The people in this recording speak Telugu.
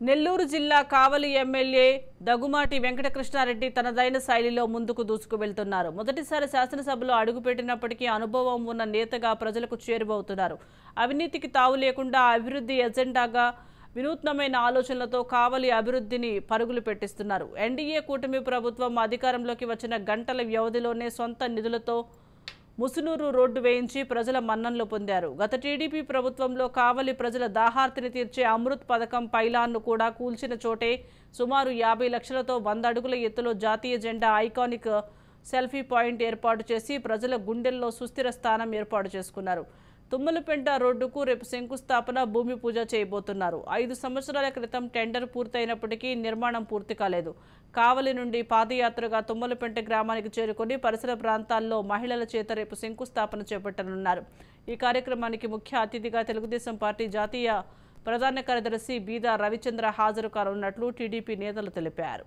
నెల్లూరు జిల్లా కావలి ఎమ్మెల్యే దగుమాటి వెంకటకృష్ణారెడ్డి తనదైన శైలిలో ముందుకు దూసుకు వెళ్తున్నారు మొదటిసారి శాసనసభలో అడుగుపెట్టినప్పటికీ అనుభవం ఉన్న నేతగా ప్రజలకు చేరువవుతున్నారు. అవినీతికి తావు లేకుండా అభివృద్ధి ఎజెండాగా వినూత్నమైన ఆలోచనలతో కావలి అభివృద్ధిని పరుగులు పెట్టిస్తున్నారు. ఎన్డీఏ కూటమి ప్రభుత్వం అధికారంలోకి వచ్చిన గంటల వ్యవధిలోనే సొంత నిధులతో ముసునూరు రోడ్డు వేయించి ప్రజల మన్ననలు పొందారు. గత టీడీపీ ప్రభుత్వంలో కావలి ప్రజల దాహార్తిని తీర్చే అమృత్ పథకం పైలాన్ను కూడా కూల్చిన చోటే సుమారు యాభై లక్షలతో వంద అడుగుల ఎత్తులో జాతీయ జెండా ఐకానిక్ సెల్ఫీ పాయింట్ ఏర్పాటు చేసి ప్రజల గుండెల్లో సుస్థిర స్థానం ఏర్పాటు చేసుకున్నారు. తుమ్మలపెంట రోడ్డుకు రేపు శంకుస్థాపన భూమి పూజ చేయబోతున్నారు. ఐదు సంవత్సరాల క్రితం టెండర్ పూర్తయినప్పటికీ నిర్మాణం పూర్తి కాలేదు. కావలి నుండి పాదయాత్రగా తుమ్మలపెంట గ్రామానికి చేరుకొని పరిసర ప్రాంతాల్లో మహిళల చేత రేపు శంకుస్థాపన చేపట్టనున్నారు. ఈ కార్యక్రమానికి ముఖ్య అతిథిగా తెలుగుదేశం పార్టీ జాతీయ ప్రధాన కార్యదర్శి బీదా రవిచంద్ర హాజరు కానున్నట్లు టీడీపీ నేతలు తెలిపారు.